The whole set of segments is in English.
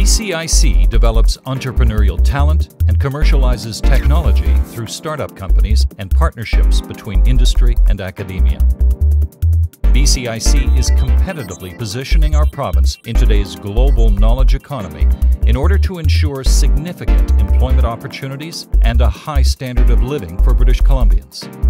BCIC develops entrepreneurial talent and commercializes technology through startup companies and partnerships between industry and academia. BCIC is competitively positioning our province in today's global knowledge economy in order to ensure significant employment opportunities and a high standard of living for British Columbians.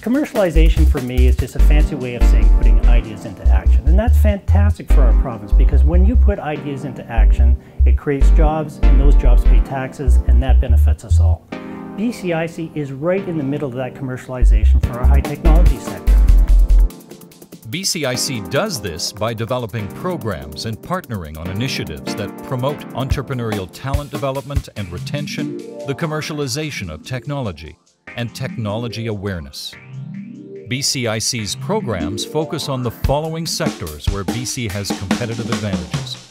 Commercialization for me is just a fancy way of saying putting ideas into action. And that's fantastic for our province because when you put ideas into action, it creates jobs and those jobs pay taxes and that benefits us all. BCIC is right in the middle of that commercialization for our high technology sector. BCIC does this by developing programs and partnering on initiatives that promote entrepreneurial talent development and retention, the commercialization of technology, and technology awareness. BCIC's programs focus on the following sectors where BC has competitive advantages.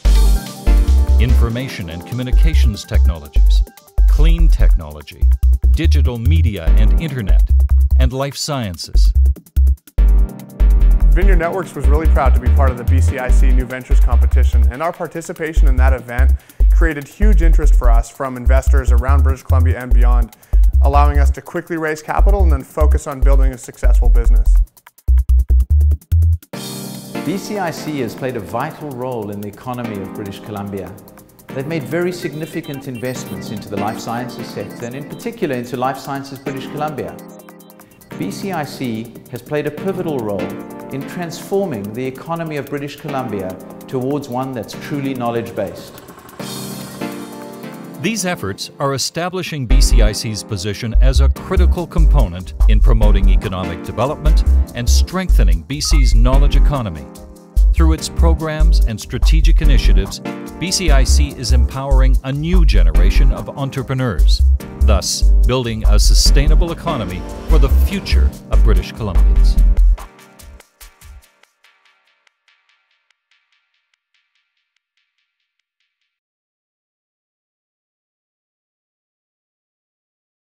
Information and communications technologies, clean technology, digital media and internet, and life sciences. Vineyard Networks was really proud to be part of the BCIC New Ventures competition, and our participation in that event created huge interest for us from investors around British Columbia and beyond, allowing us to quickly raise capital and then focus on building a successful business. BCIC has played a vital role in the economy of British Columbia. They've made very significant investments into the life sciences sector and in particular into Life Sciences British Columbia. BCIC has played a pivotal role in transforming the economy of British Columbia towards one that's truly knowledge-based. These efforts are establishing BCIC's position as a critical component in promoting economic development and strengthening BC's knowledge economy through its programs and strategic initiatives, BCIC is empowering a new generation of entrepreneurs, thus building a sustainable economy for the future of British Columbians.